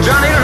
Johnny